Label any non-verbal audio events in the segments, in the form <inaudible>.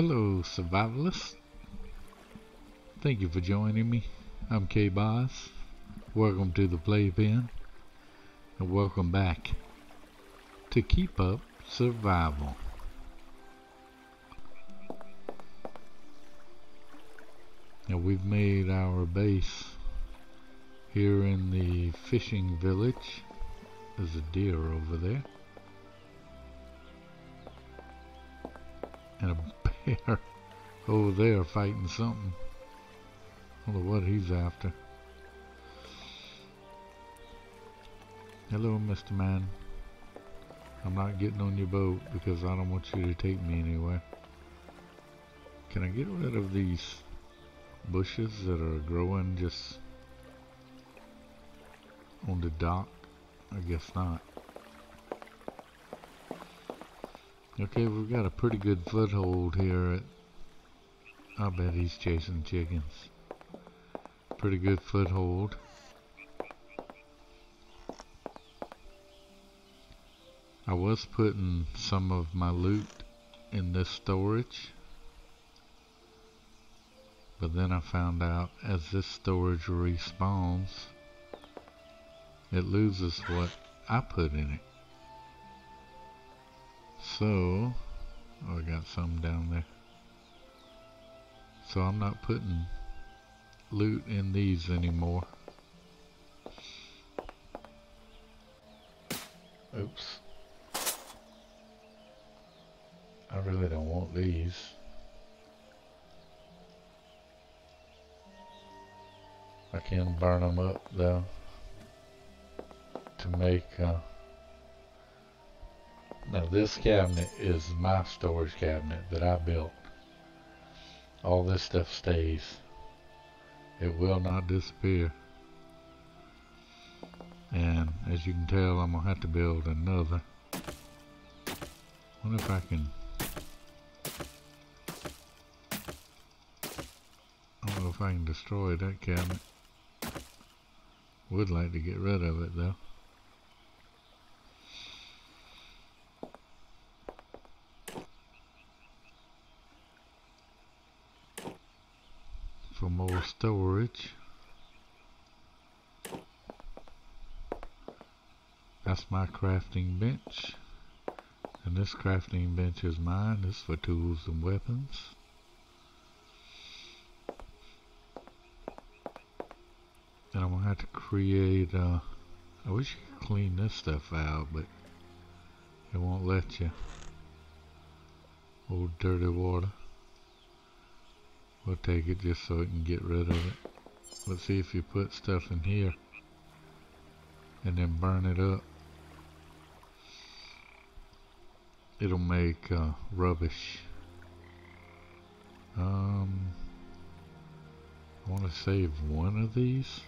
Hello, survivalists. Thank you for joining me. I'm KBoz. Welcome to the playpen. And welcome back to Keep Up Survival. Now we've made our base here in the fishing village. There's a deer over there. And a bear <laughs> over there fighting something. I don't know what he's after. Hello, Mr. Man. I'm not getting on your boat because I don't want you to take me anywhere. Can I get rid of these bushes that are growing just on the dock? I guess not. Okay, we've got a pretty good foothold here at... I bet he's chasing chickens. Pretty good foothold. I was putting some of my loot in this storage. But then I found out as this storage respawns, it loses what I put in it. So, oh, I got some down there. So I'm not putting loot in these anymore. Oops. I really don't want these. I can burn them up though to make uh, now this cabinet is my storage cabinet that I built. All this stuff stays. It will not disappear. And as you can tell I'm gonna have to build another. Wonder if I can I don't know if I can destroy that cabinet. Would like to get rid of it though for more storage. That's my crafting bench. And this crafting bench is mine. This is for tools and weapons. And I'm going to have to create, uh, I wish you could clean this stuff out, but it won't let you. Old dirty water. We'll take it just so we can get rid of it. Let's see if you put stuff in here and then burn it up. It'll make uh, rubbish. Um, I want to save one of these.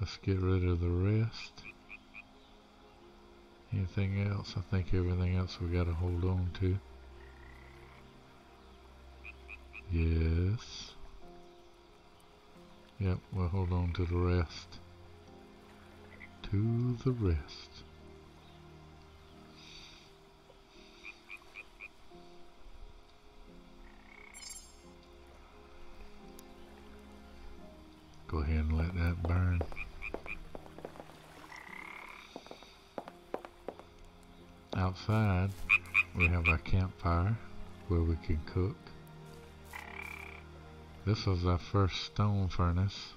Let's get rid of the rest. Anything else? I think everything else we got to hold on to. Yes. Yep, we'll hold on to the rest. To the rest. Go ahead and let that burn. Outside, we have our campfire where we can cook. This was our first stone furnace.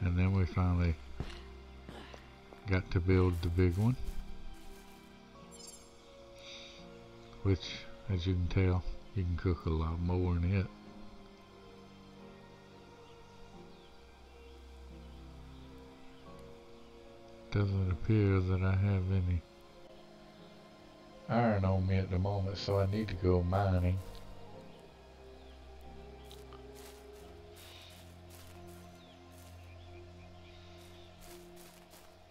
And then we finally got to build the big one. Which, as you can tell, you can cook a lot more in it. Doesn't appear that I have any iron on me at the moment, so I need to go mining.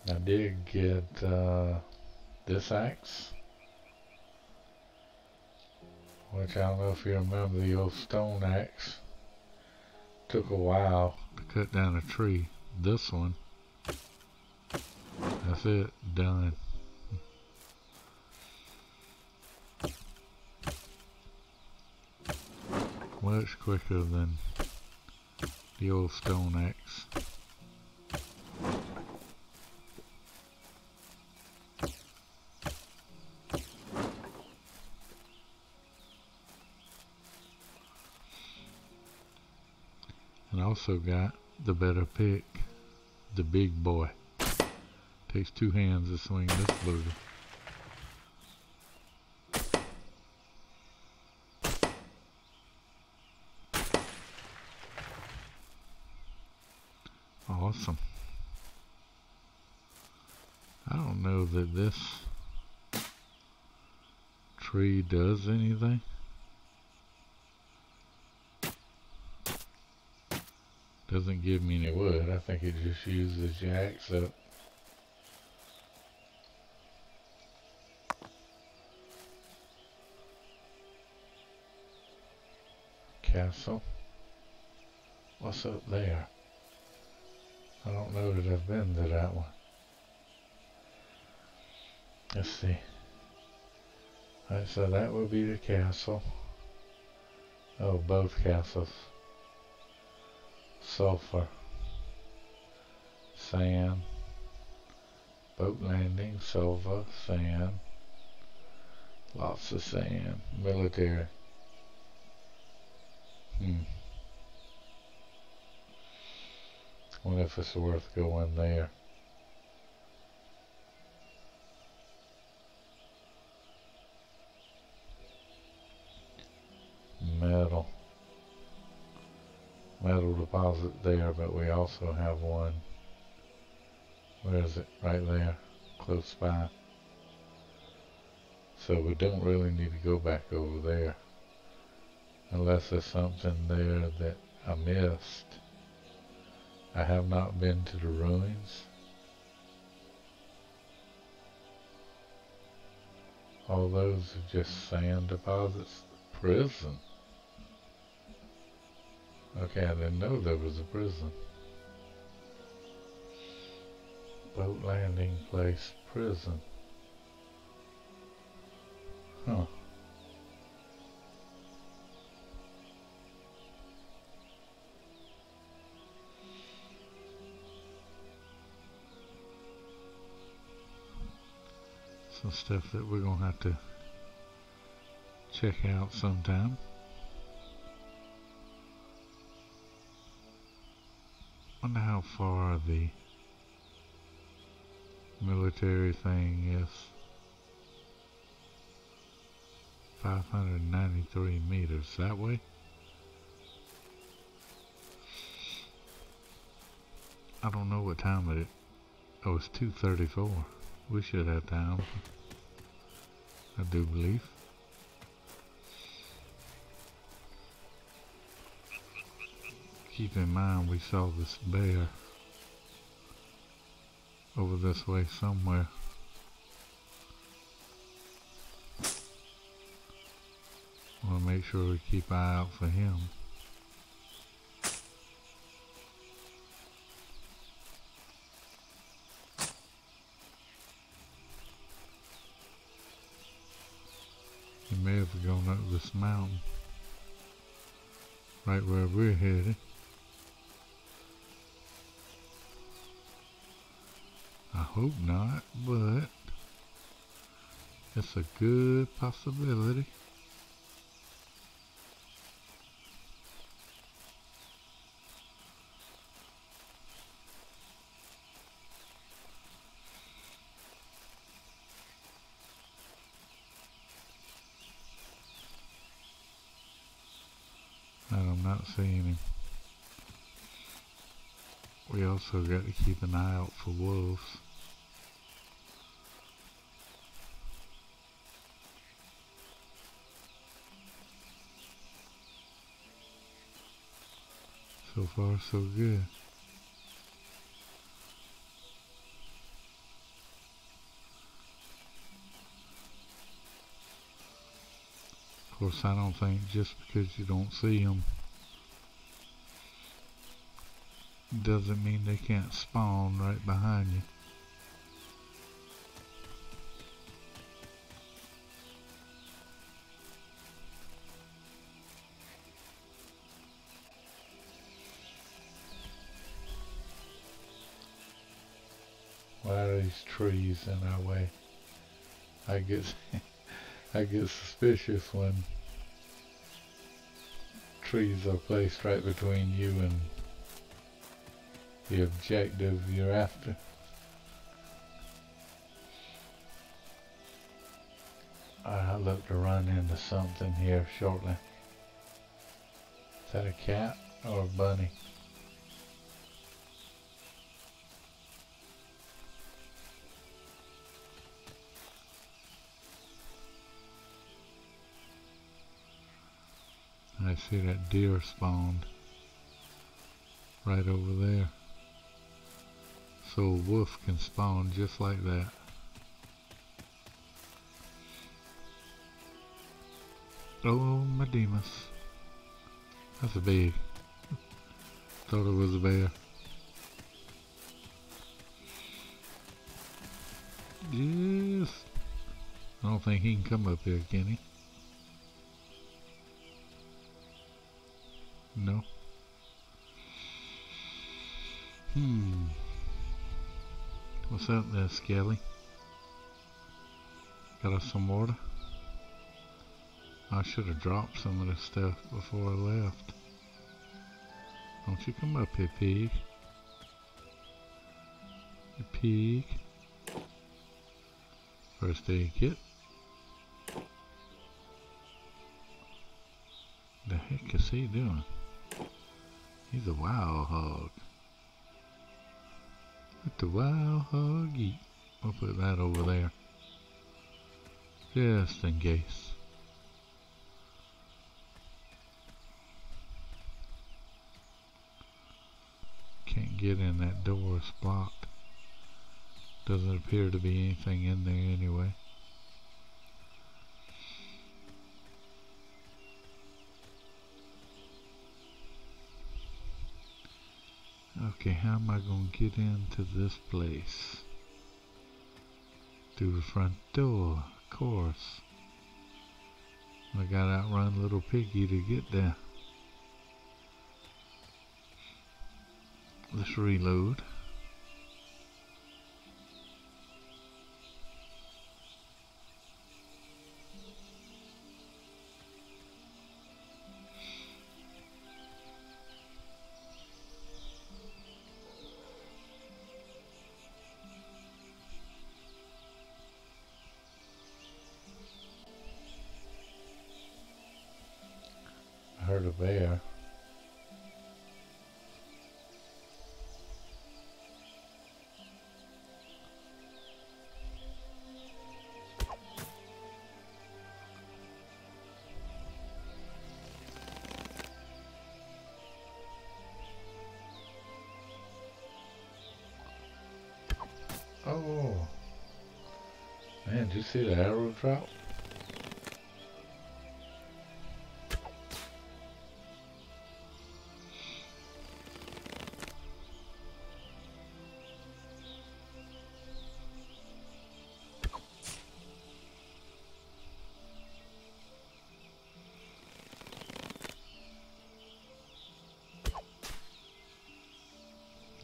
I did get uh, this axe, which I don't know if you remember the old stone axe. Took a while to cut down a tree. This one That's it. Done. Much quicker than the old stone axe. Also got the better pick, the big boy. Takes two hands to swing this booty. Awesome. I don't know that this tree does anything. Doesn't give me any wood. I think it just uses your axe up. Castle. What's up there? I don't know that I've been to that one. Let's see. Alright, so that would be the castle. Oh, both castles sulfur, sand, boat landing, silver, sand, lots of sand, military. Hmm. Wonder if it's worth going there. Metal metal deposit there, but we also have one, where is it? Right there, close by. So we don't really need to go back over there, unless there's something there that I missed. I have not been to the ruins. All those are just sand deposits. Prison. Okay, I didn't know there was a prison. Boat landing place, prison. Huh. Some stuff that we're going to have to check out sometime. Wonder how far the military thing is. 593 meters that way. I don't know what time it is. Oh, it's 2.34. We should have time. I do believe. Keep in mind we saw this bear over this way somewhere. Want to make sure we keep an eye out for him. He may have gone up this mountain right where we're headed. Hope not, but it's a good possibility. I'm not seeing him. We also got to keep an eye out for wolves. So far, so good. Of course, I don't think just because you don't see them doesn't mean they can't spawn right behind you. Trees in our way? I get <laughs> I get suspicious when trees are placed right between you and the objective you're after. I look to run into something here shortly. Is that a cat or a bunny? I see that deer spawned right over there. So a wolf can spawn just like that. Oh, my Demas. That's a big. <laughs> Thought it was a bear. Yes. I don't think he can come up here, can he? No. Hmm. What's up there, Skelly? Got us some water? I should have dropped some of this stuff before I left. Don't you come up here, pig. You pig. First aid kit. The heck is he doing? He's a wild hog. Let the wild hog eat. We'll put that over there. Just in case. Can't get in that door, it's blocked. Doesn't appear to be anything in there anyway. Okay, how am I going to get into this place? Through the front door, of course. I gotta outrun little piggy to get there. Let's reload. See the arrow drop?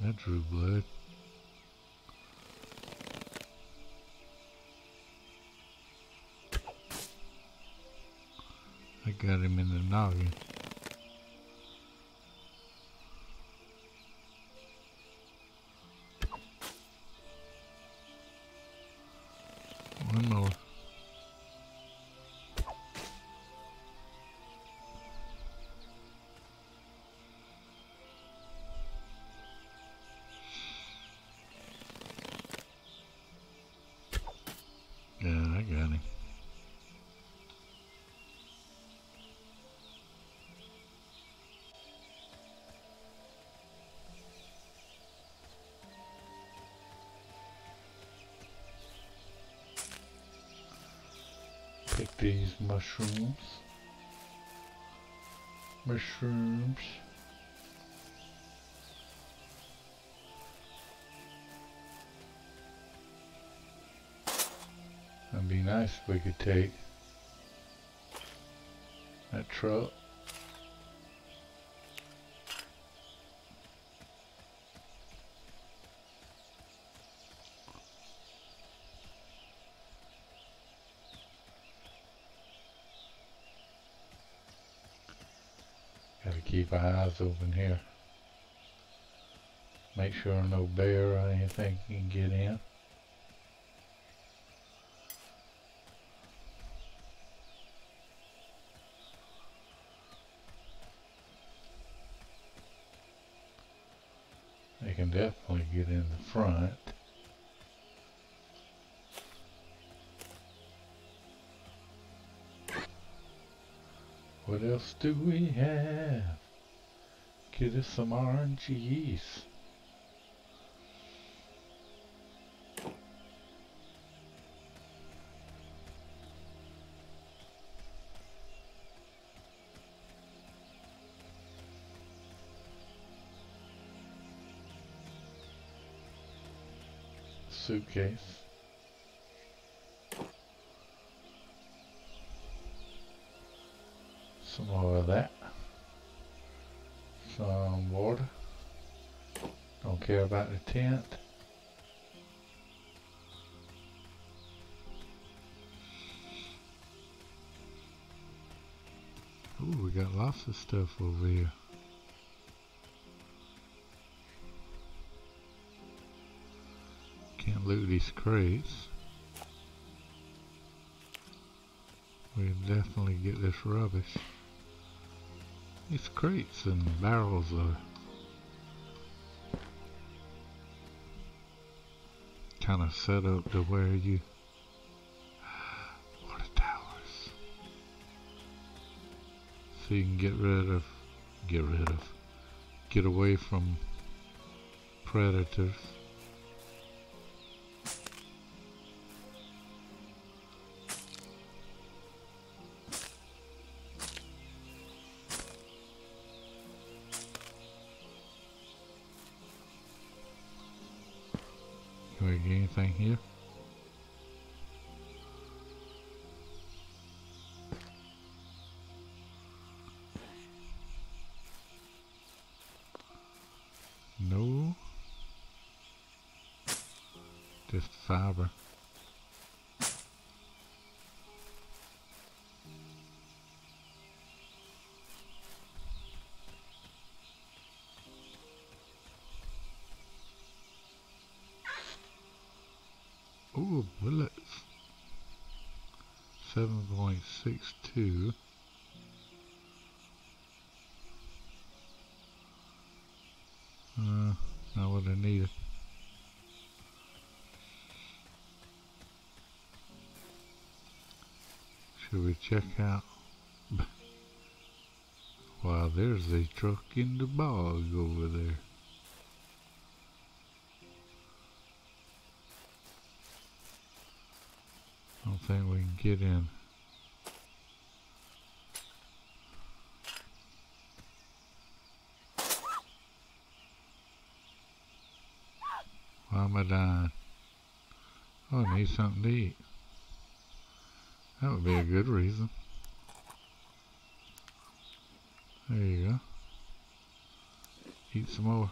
That drew blood. Got him in the noggin. Take these mushrooms. Mushrooms. That'd be nice if we could take that truck. Open here. Make sure no bear or anything can get in. They can definitely get in the front. What else do we have? Get us some RNGs. Suitcase. some more of that. Some water. Don't care about the tent. Ooh, we got lots of stuff over here. Can't loot these crates. We definitely get this rubbish. These crates and barrels are kind of set up to where you water towers. So you can get rid of get rid of get away from predators anything here? No. Just fiber. Ooh, bullets. 7.62. Uh, not what I needed. Should we check out? <laughs> wow, there's a truck in the bog over there. I don't think we can get in. Why am I dying? Oh, I need something to eat. That would be a good reason. There you go. Eat some more.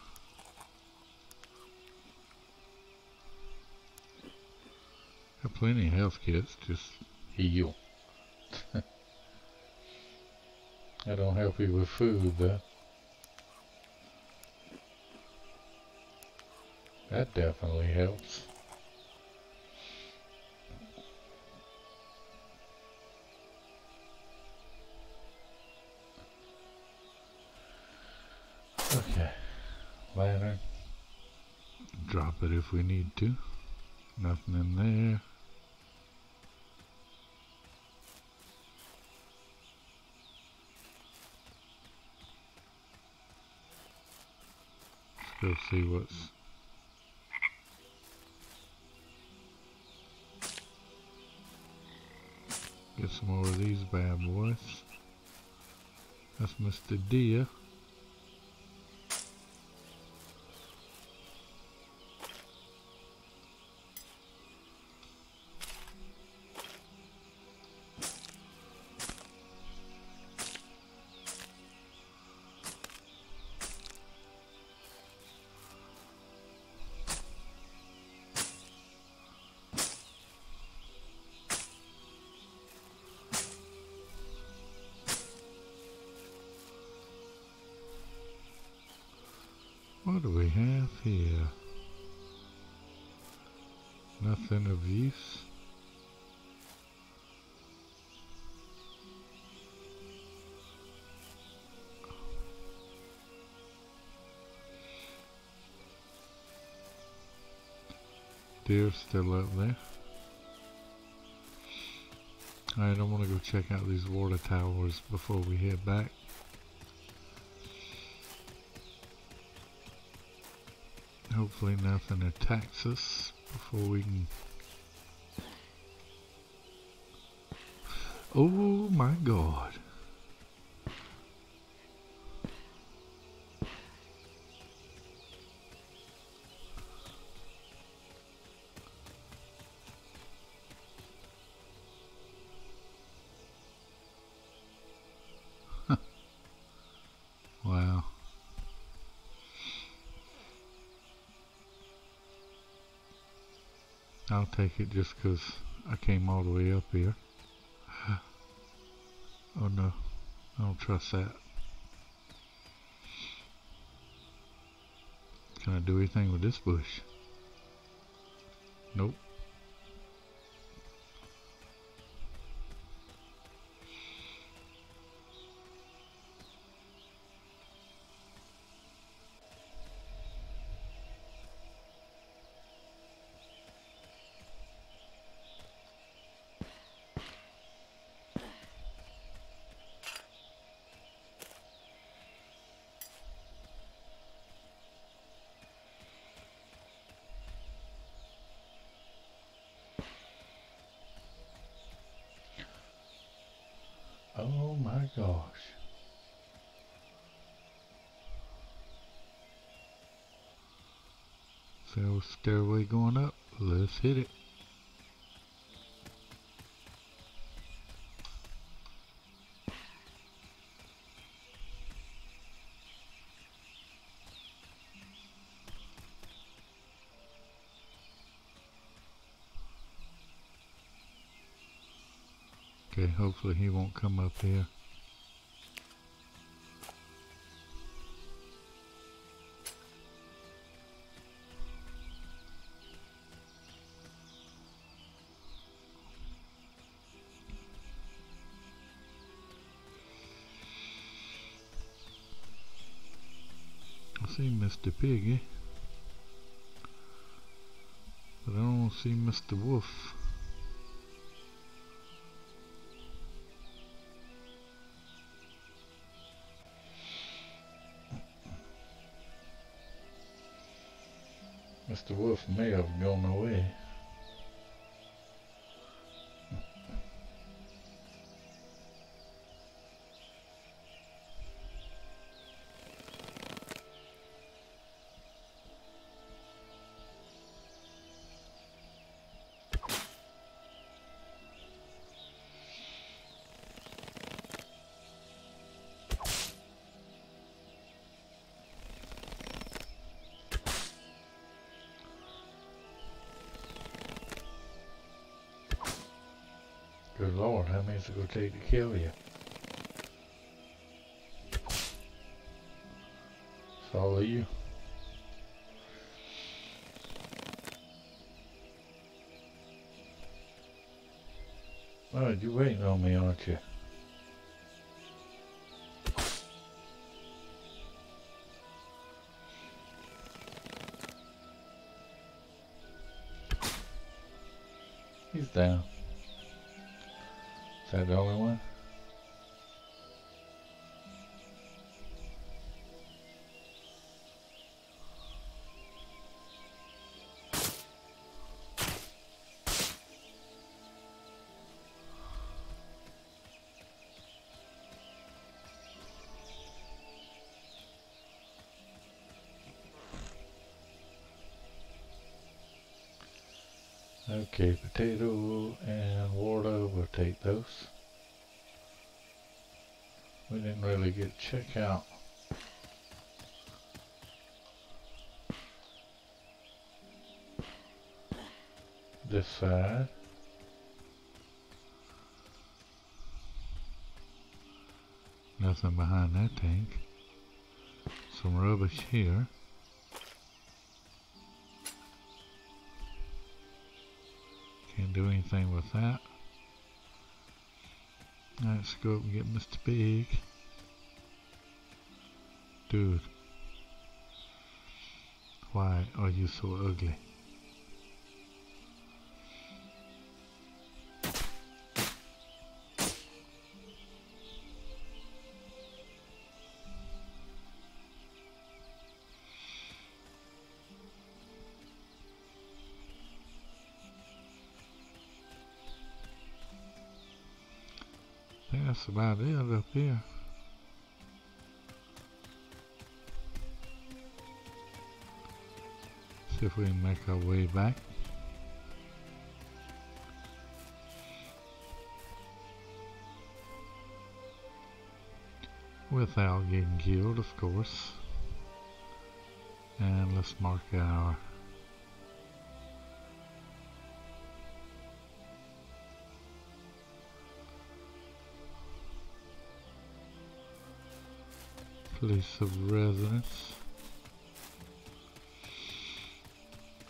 Got plenty of health kits, just heal. <laughs> that don't help you with food, though. That definitely helps. Lantern. Drop it if we need to. Nothing in there. Let's go see what's get some more of these bad boys that's Mr. Deer Use. Deer still up there. I want to go check out these water towers before we head back. Hopefully nothing attacks us before we can... Oh my god. wow. I'll take it just because I came all the way up here. Oh no, I don't trust that. Can I do anything with this bush? Nope. Oh my gosh. So stairway going up, let's hit it. Okay, hopefully he won't come up here. Mr. Piggy, but I don't see Mr. Wolf. Mr. Wolf may have gone away. Lord, how it gonna take to kill you? Follow you. Oh, you waiting on me, aren't you? He's down. That the only one? Okay, potato we didn't really get check out. This side. Nothing behind that tank. Some rubbish here. Can't do anything with that. Let's go up and get Mr. Big. Dude. Why are you so ugly? That's about it up here. See if we can make our way back. Without getting killed, of course. And let's mark our place of residence.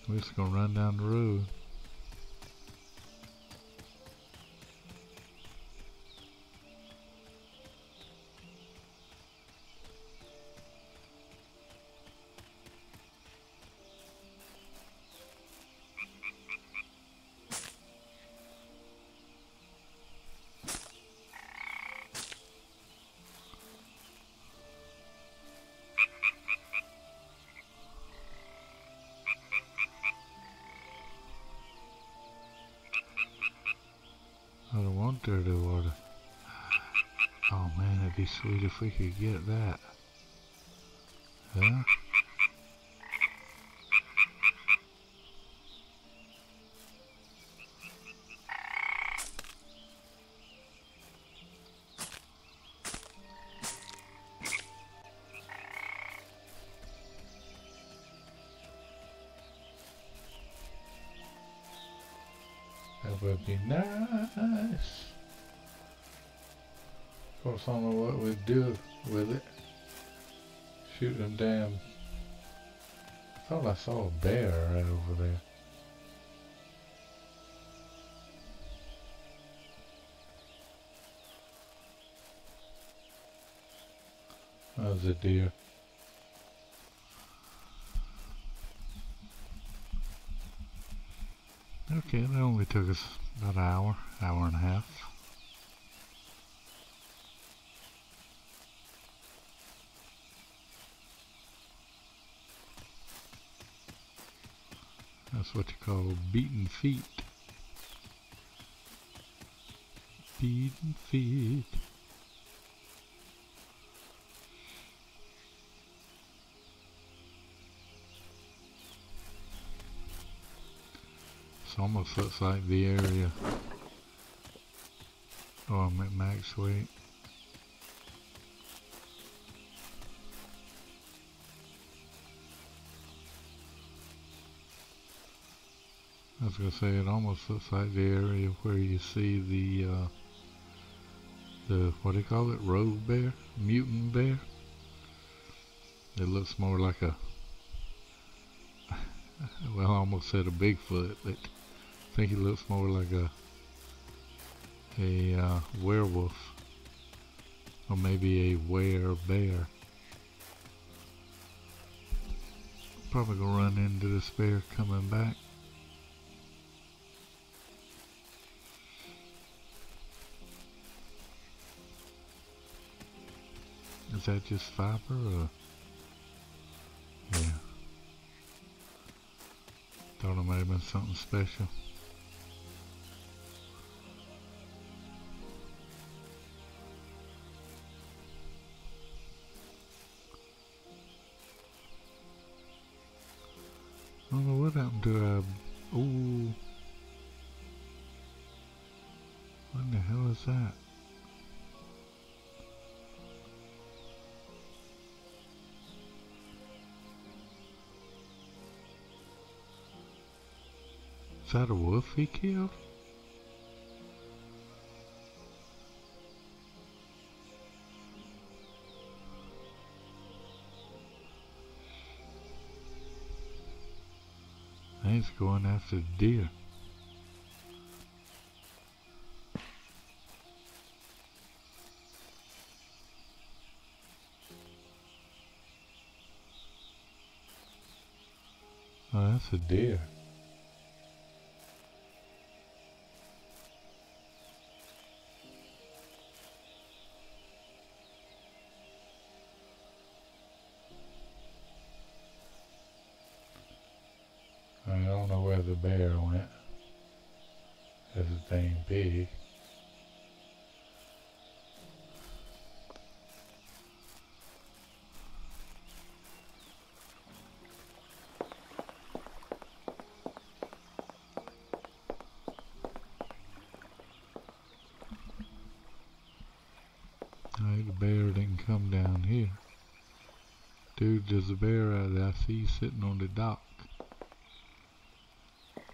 We're just gonna run down the road. Sweet if we could get that. Yeah? That would be nice course, I don't know what we'd do with it. Shoot them damn... I thought I saw a bear right over there. That was a deer. Okay, that only took us about an hour, hour and a half. That's what you call beaten feet. Beaten feet. It's almost looks like the area. Oh, I'm at max weight. I was gonna say it almost looks like the area where you see the uh, the what do you call it? Rogue bear? Mutant bear? It looks more like a <laughs> well I almost said a Bigfoot but I think it looks more like a a uh, werewolf. Or maybe a were bear. Probably gonna run into this bear coming back Is that just fiber or? Yeah. Thought it might have been something special. I don't know what happened to our... Ooh. What the hell is that? Is that a wolf he killed? He's going after deer. Oh, that's a deer. Bear didn't come down here. Dude, there's a bear out there. I see sitting on the dock.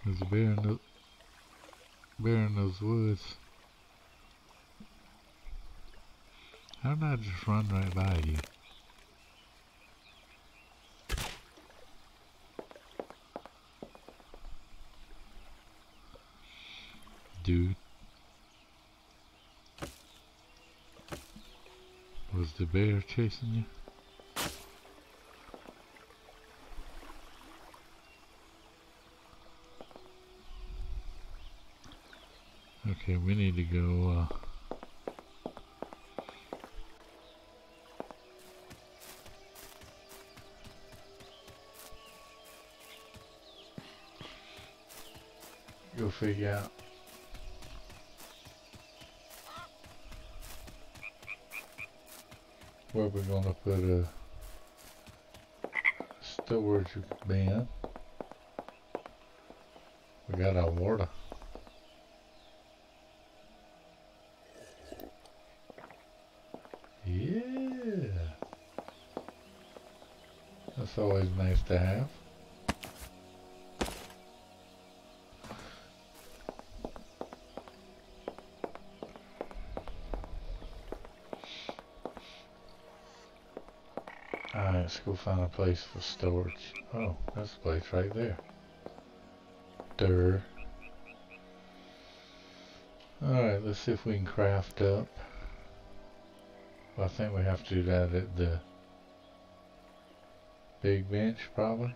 There's a bear in the bear in those woods. How did I just run right by you? Dude. Was the bear chasing you? Okay, we need to go, uh, Go figure out. Where we're gonna put a storage bin. We got our water. Yeah. That's always nice to have. Find a place for storage. Oh, that's a place right there. Durr. Alright, let's see if we can craft up. Well, I think we have to do that at the big bench, probably.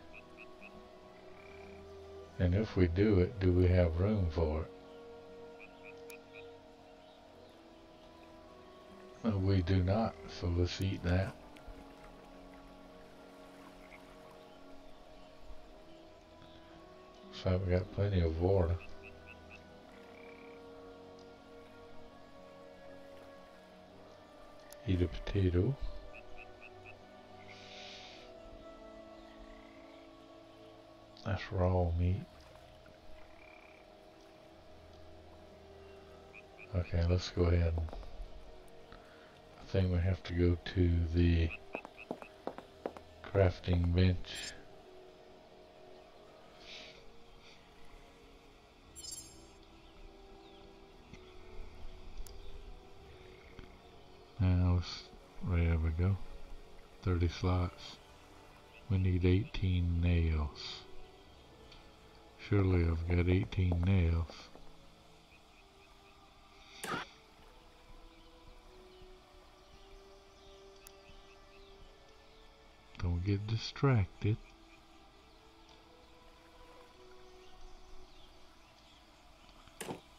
And if we do it, do we have room for it? No, we do not, so let's eat that. So we got plenty of water. Eat a potato. That's raw meat. Okay, let's go ahead I think we have to go to the crafting bench. Now, there we go. 30 slots. We need 18 nails. Surely I've got 18 nails. Don't get distracted.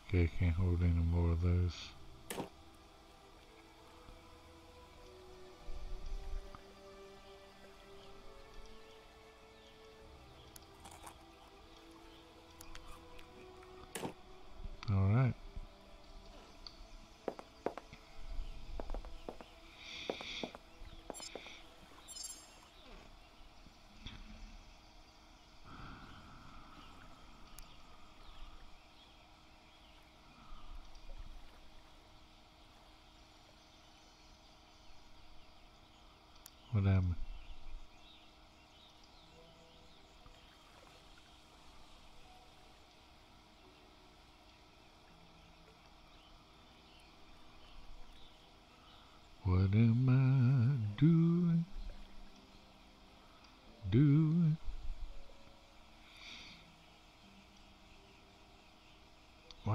Okay, can't hold any more of those. All right. What happened? What am I doing? Doing?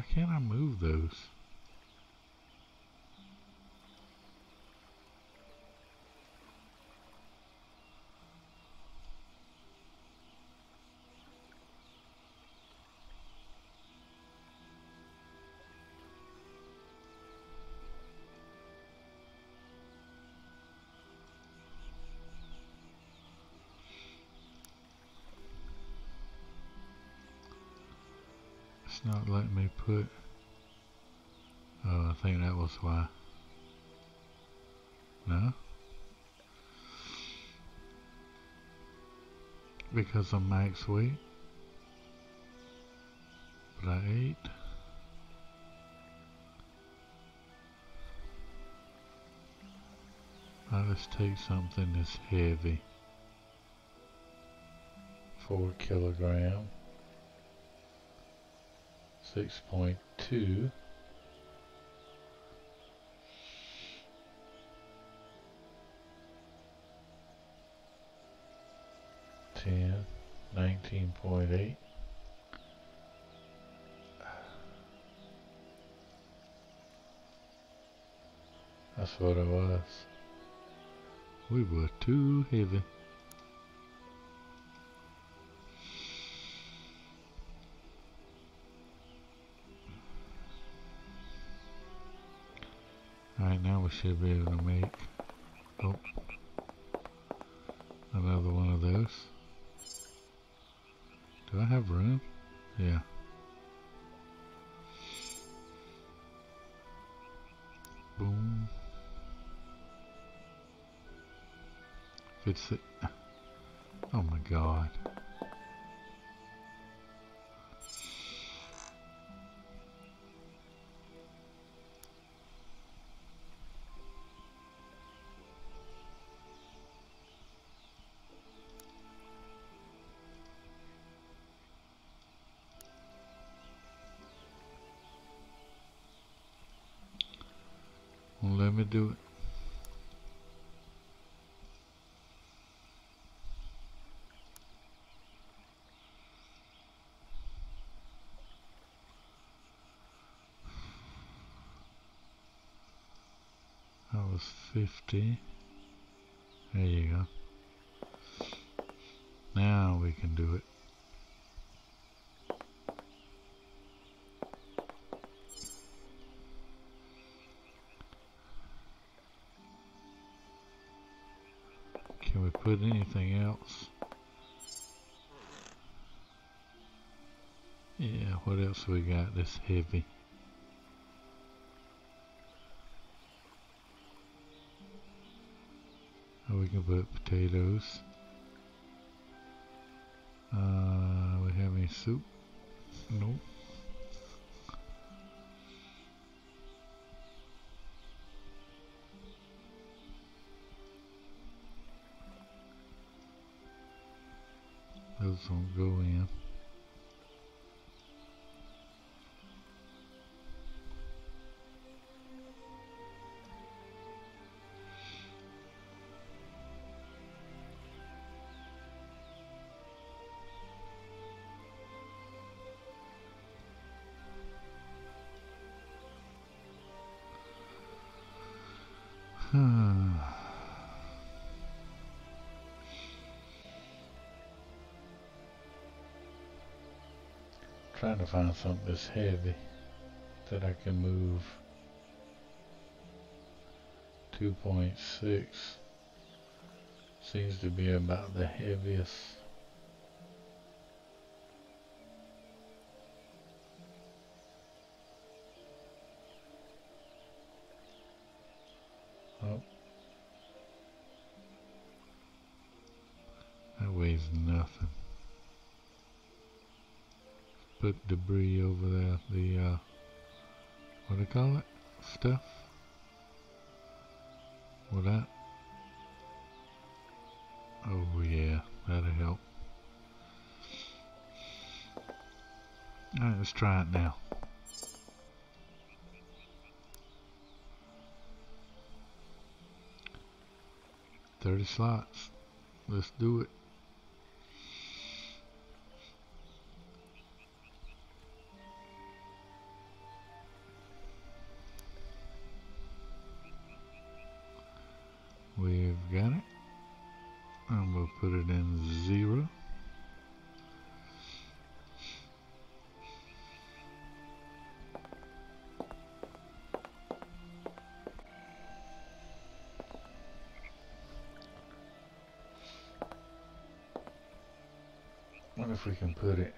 Why can't I move those? Not letting me put... Oh, I think that was why. No? Because I'm max weight? But I ate? Now let's take something that's heavy. Four kilogram. Six point two. Ten. Nineteen point eight. That's what it was. We were too heavy. Alright, now we should be able to make oh, another one of those. Do I have room? Yeah. Boom. It's oh my god. Do it. That was 50. There you go. Now we can do it. Else we got this heavy? Oh, we can put potatoes. Uh, we have any soup? Nope. Those won't go in. Trying to find something that's heavy that I can move. 2.6 seems to be about the heaviest. Put debris over there, the, uh, what do you call it? Stuff? Will that? Oh yeah, that'll help. Alright, let's try it now. Thirty slots. Let's do it. Got it. And we'll put it in zero. What if we can put it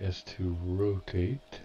is to rotate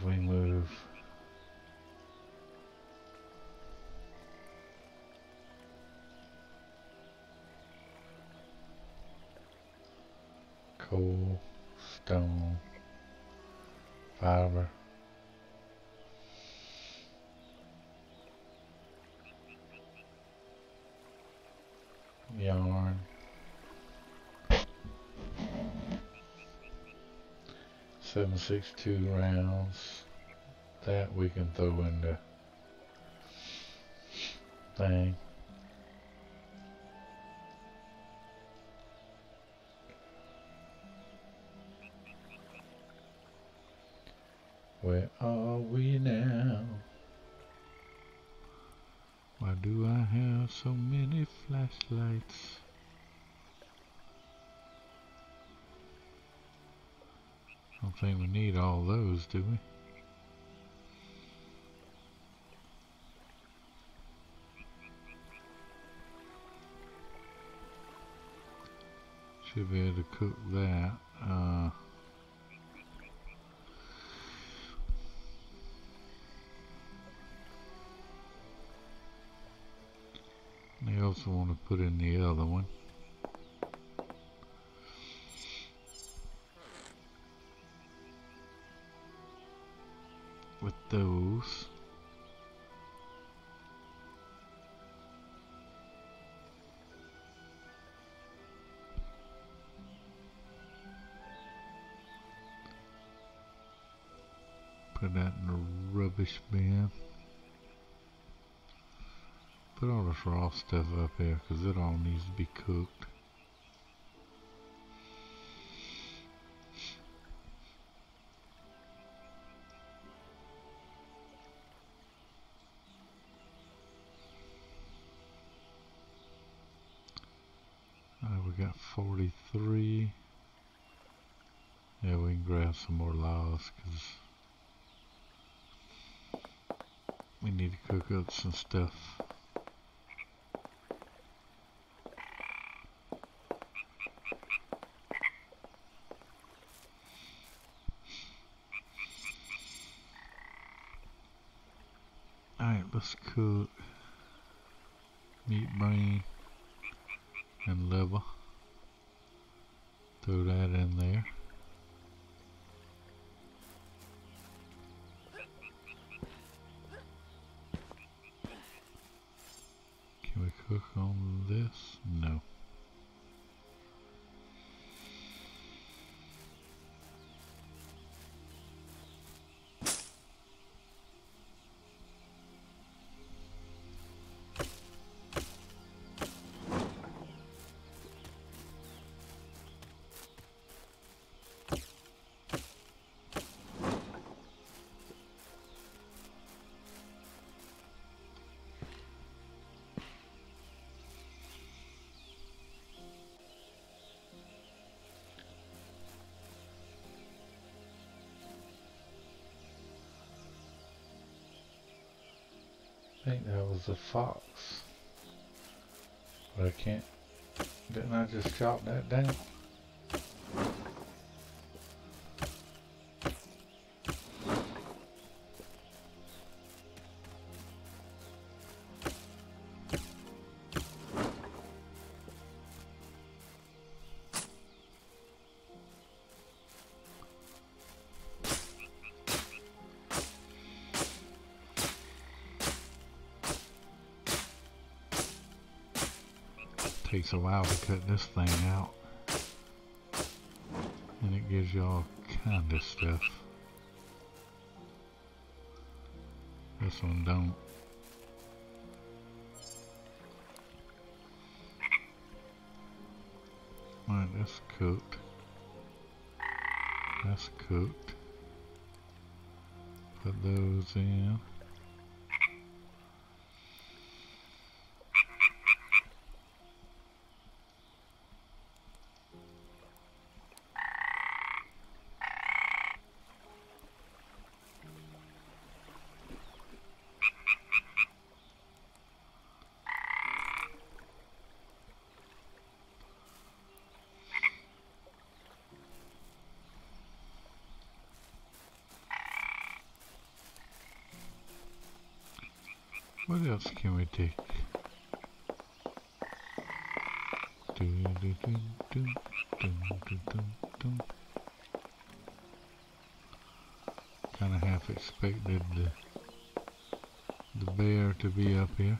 Now let's 762 rounds. That we can throw in the thing. Where are we now? Why do I have so many flashlights? Don't think we need all those, do we? Should be able to cook that. Uh, they also want to put in the other one. Those. Put that in the rubbish bin. Put all this raw stuff up here because it all needs to be cooked. Because we need to cook up some stuff. Think that was a fox. But I can't. Didn't I just chop that down? takes a while to cut this thing out. And it gives you all kind of stuff. This one don't. Alright, that's cooked. That's cooked. Put those in. Else can we take? Kind of half expected the, the bear to be up here.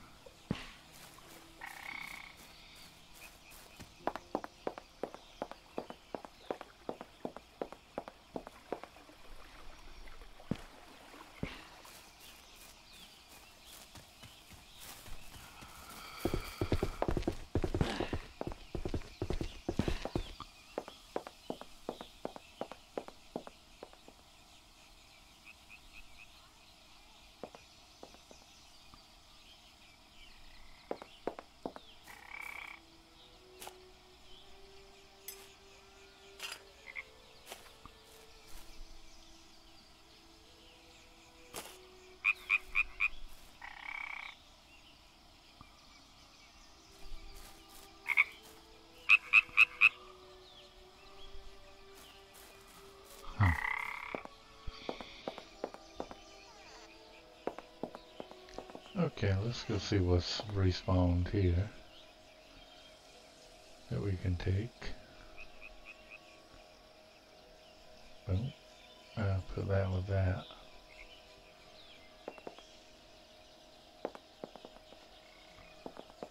Okay, let's see what's respawned here that we can take. Boom. I'll put that with that.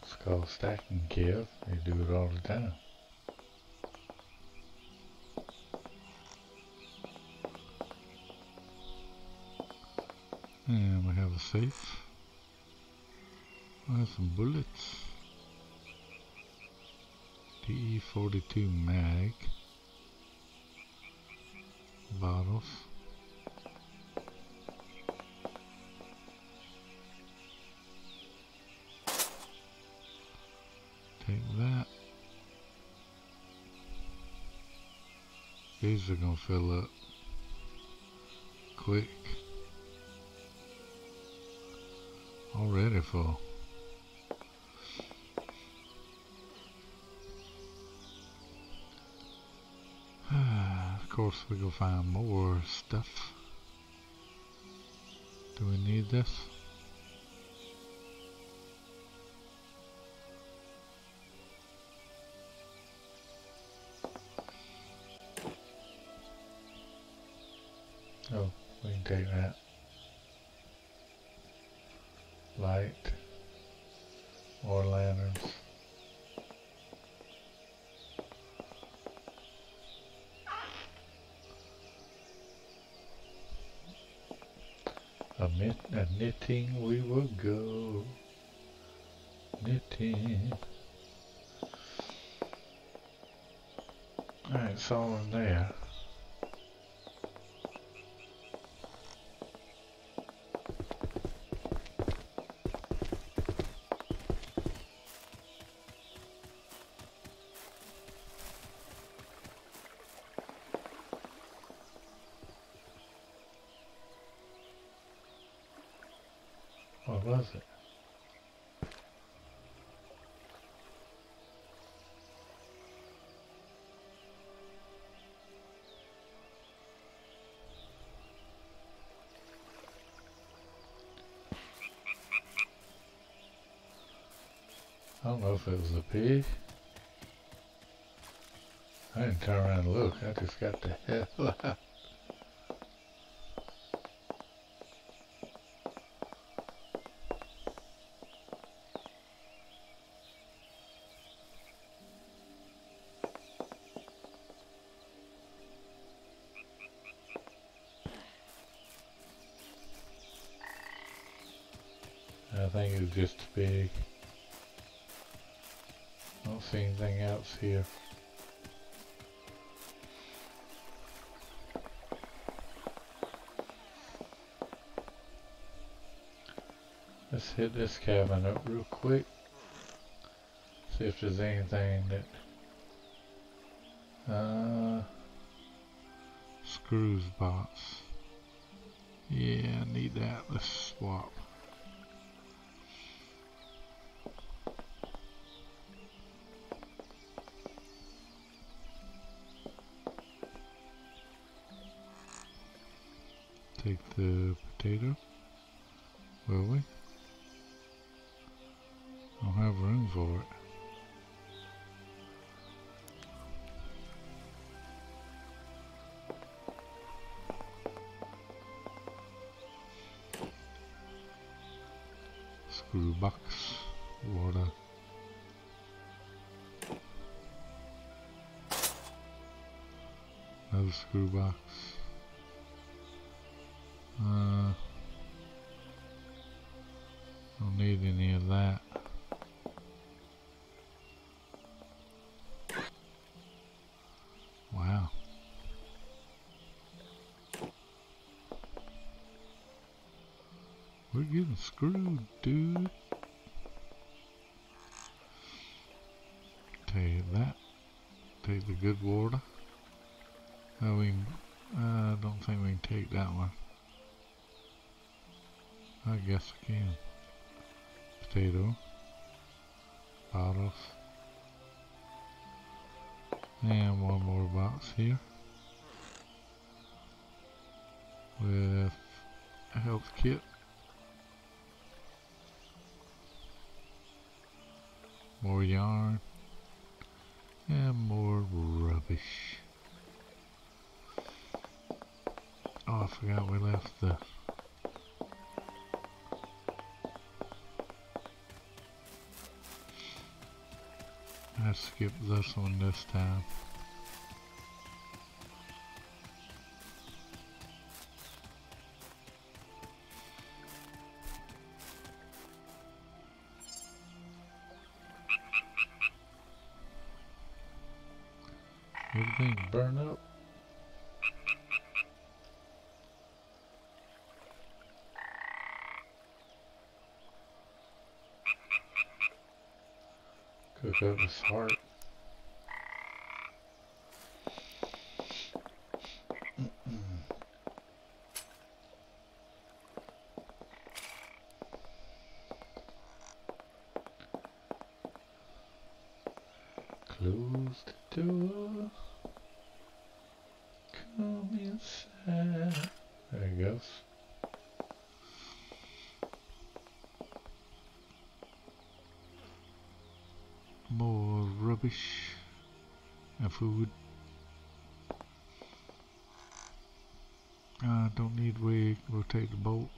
It's called stacking Kev. They do it all the time. And we have a safe. Some bullets. DE42 mag. Bottles. Take that. These are gonna fill up quick. Already full. Course we can find more stuff. Do we need this? Oh, we can take that. Light. More lanterns. A, knit, a knitting we will go. Knitting. Alright, all in there. I don't know if it was a pig. I didn't turn around and look. I just got the hell <laughs> out. I think it was just. I See anything else here? Let's hit this cabin up real quick. See if there's anything that uh, screws box. Yeah, I need that. Let's swap. Another screw. Uh, don't need any of that. Wow. We're getting screwed, dude. Take that. Take the good water. Oh, we can, uh, I don't think we can take that one. I guess I can. Potato. Bottles. And one more box here. With a health kit. More yarn. And more rubbish. Oh, I forgot we left the I skipped this one this time. Everything burn up. Up his heart. Close the door. Come inside. There he goes. More rubbish and food. I don't need wig. We'll take the bolts.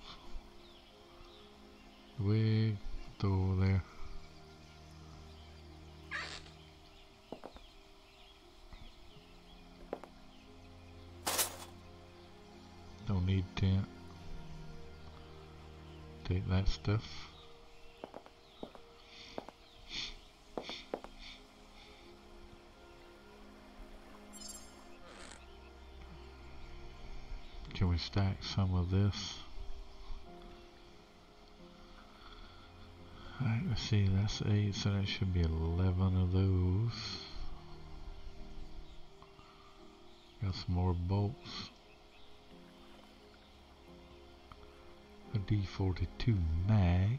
The wig, throw over there. Don't need tent. Take that stuff. Can we stack some of this? Alright, let's see, that's 8, so that should be 11 of those. Got some more bolts. D42 mag.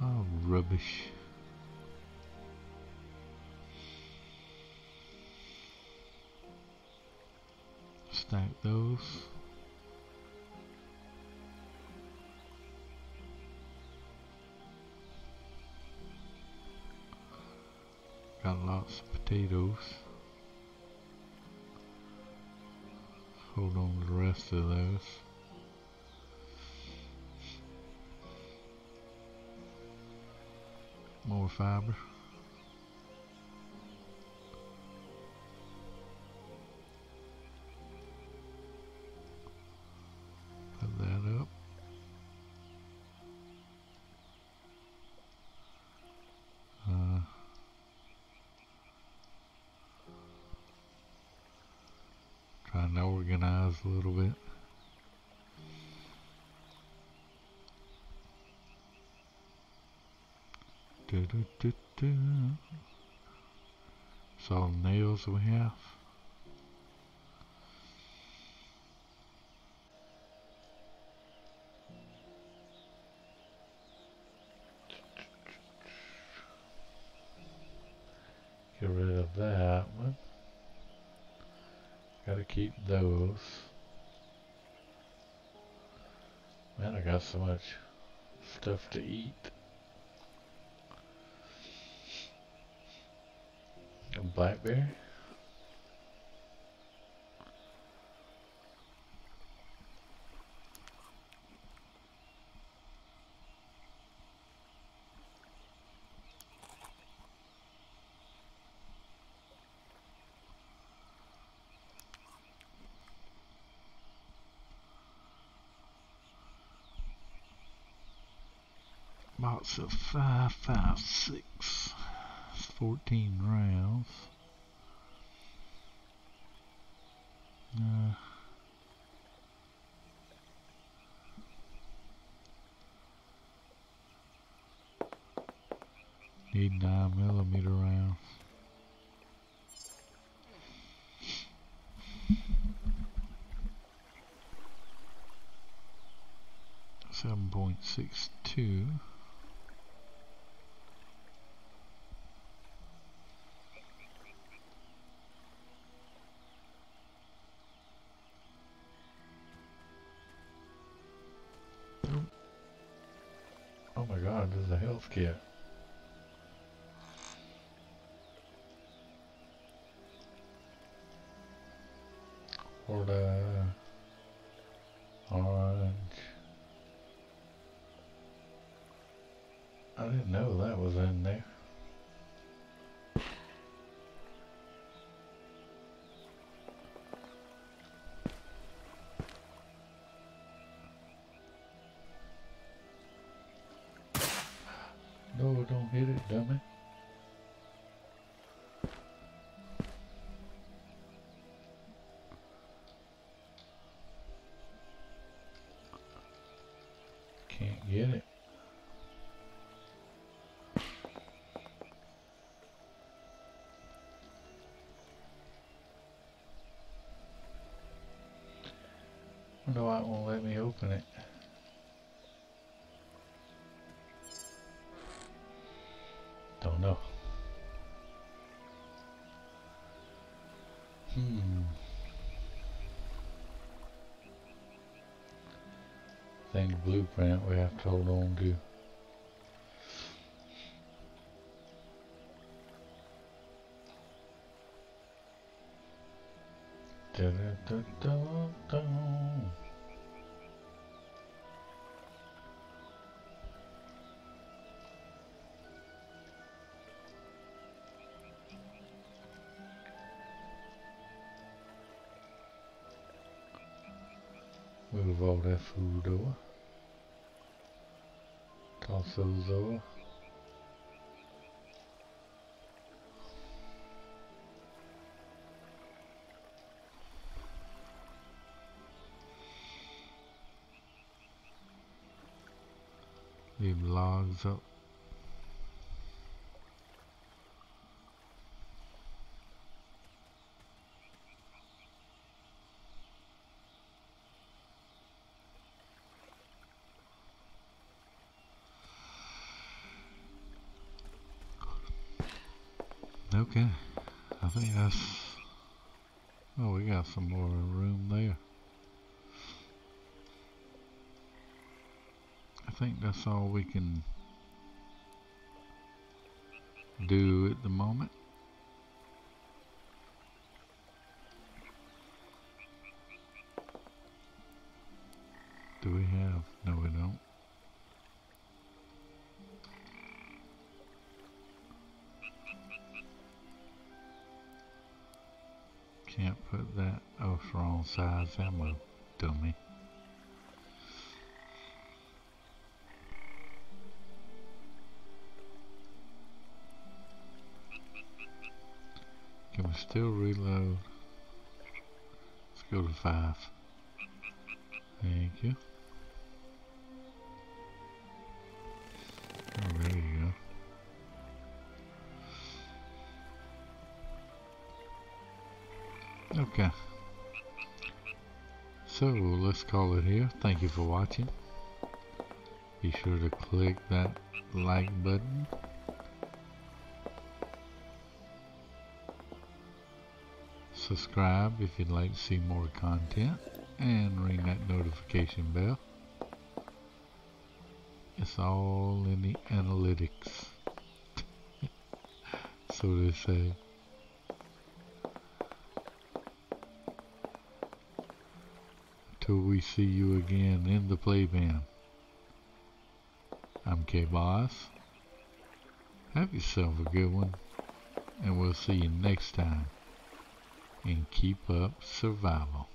Oh, rubbish. Stack those. Got lots of potatoes. Hold on to the rest of those. More fiber. A little bit. Do, all nails we have. Get rid of that one. Gotta keep those. Man, I got so much stuff to eat. A blackberry. Of five, five, six. It's 14 rounds. Uh, need 9 millimeter rounds. Seven point six two. God, this is a health kit. Or orange. I didn't know that was in there. Don't hit it, dummy. Can't get it. Wonder why it won't let me open it. Know. Hmm. Thing blueprint we have to hold on to. Da da da all that Oh, we got some more room there. I think that's all we can do at the moment. Do we have? No, we don't. Ammo, dummy. Can we still reload? It's go to five. Thank you. Oh, there you go. Okay. So let's call it here. Thank you for watching. Be sure to click that like button. Subscribe if you'd like to see more content and ring that notification bell. It's all in the analytics, <laughs> so to say. Till we see you again in the playpen. I'm KBoz. Have yourself a good one, and we'll see you next time. And keep up survival.